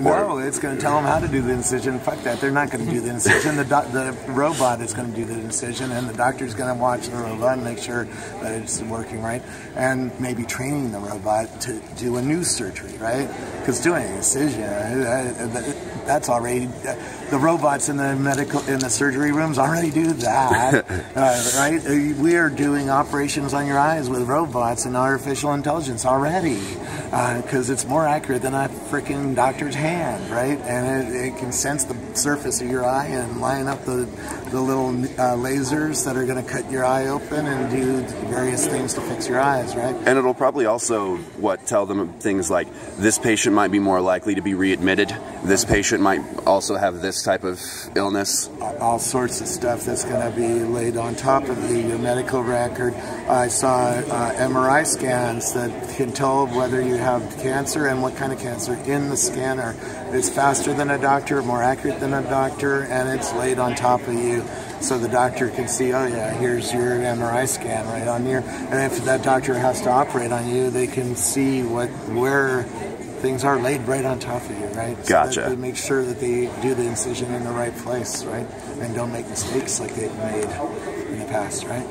No, it's going to tell them how to do the incision. Fuck that. They're not going to do the incision. The, doc- the robot is going to do the incision, and the doctor's going to watch the robot and make sure that it's working right, and maybe training the robot to do a new surgery, right? Because doing incision, uh, uh, that's already the robots in the medical in the surgery rooms already do that, uh, right? Uh, We are doing operations on your eyes with robots and artificial intelligence already because it's more accurate than a freaking doctor's hand, right? And it, it can sense the surface of your eye and line up the, the little uh, lasers that are going to cut your eye open and do various things to fix your eyes, right? And it'll probably also what tell them things like this patient might be more likely to be readmitted. This patient might also have this type of illness. all sorts of stuff that's going to be laid on top of the, your medical record. I saw uh, MRI scans that can tell whether you have cancer and what kind of cancer in the scanner. It's faster than a doctor, more accurate than a doctor, and it's laid on top of you. So the doctor can see, oh yeah, here's your MRI scan right on here. And if that doctor has to operate on you, they can see what where things are laid right on top of you, right? So Gotcha. they make sure that they do the incision in the right place, right? And don't make mistakes like they've made in the past, right?